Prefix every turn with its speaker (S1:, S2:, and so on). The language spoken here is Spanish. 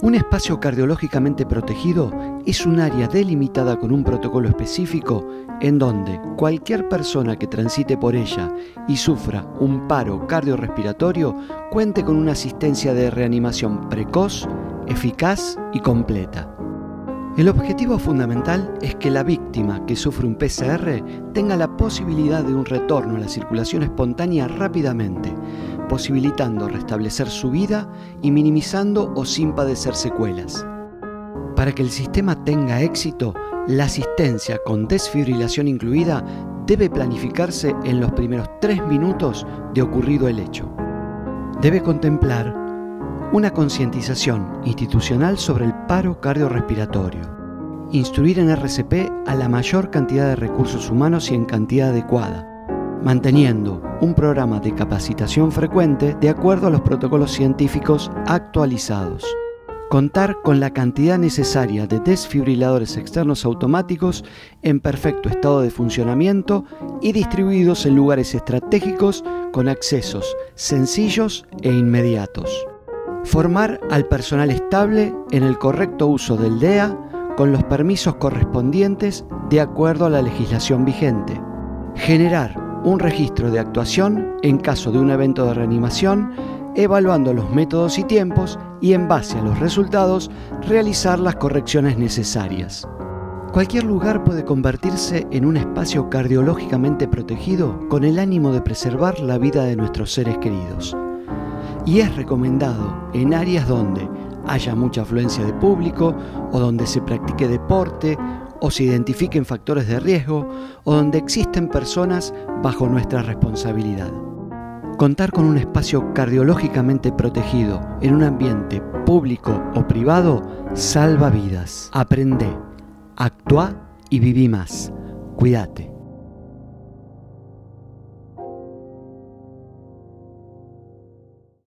S1: Un espacio cardiológicamente protegido es un área delimitada con un protocolo específico en donde cualquier persona que transite por ella y sufra un paro cardiorrespiratorio cuente con una asistencia de reanimación precoz, eficaz y completa. El objetivo fundamental es que la víctima que sufre un PCR tenga la posibilidad de un retorno a la circulación espontánea rápidamente, posibilitando restablecer su vida y minimizando o sin padecer secuelas. Para que el sistema tenga éxito, la asistencia con desfibrilación incluida debe planificarse en los primeros tres minutos de ocurrido el hecho. Debe contemplar una concientización institucional sobre el paro cardiorrespiratorio, instruir en RCP a la mayor cantidad de recursos humanos y en cantidad adecuada, manteniendo un programa de capacitación frecuente de acuerdo a los protocolos científicos actualizados contar con la cantidad necesaria de desfibriladores externos automáticos en perfecto estado de funcionamiento y distribuidos en lugares estratégicos con accesos sencillos e inmediatos. Formar al personal estable en el correcto uso del DEA con los permisos correspondientes de acuerdo a la legislación vigente. Generar un registro de actuación en caso de un evento de reanimación evaluando los métodos y tiempos y en base a los resultados realizar las correcciones necesarias. Cualquier lugar puede convertirse en un espacio cardiológicamente protegido con el ánimo de preservar la vida de nuestros seres queridos. Y es recomendado en áreas donde haya mucha afluencia de público o donde se practique deporte o se identifiquen factores de riesgo o donde existen personas bajo nuestra responsabilidad. Contar con un espacio cardiológicamente protegido en un ambiente público o privado salva vidas. Aprende, actúa y viví más. Cuídate.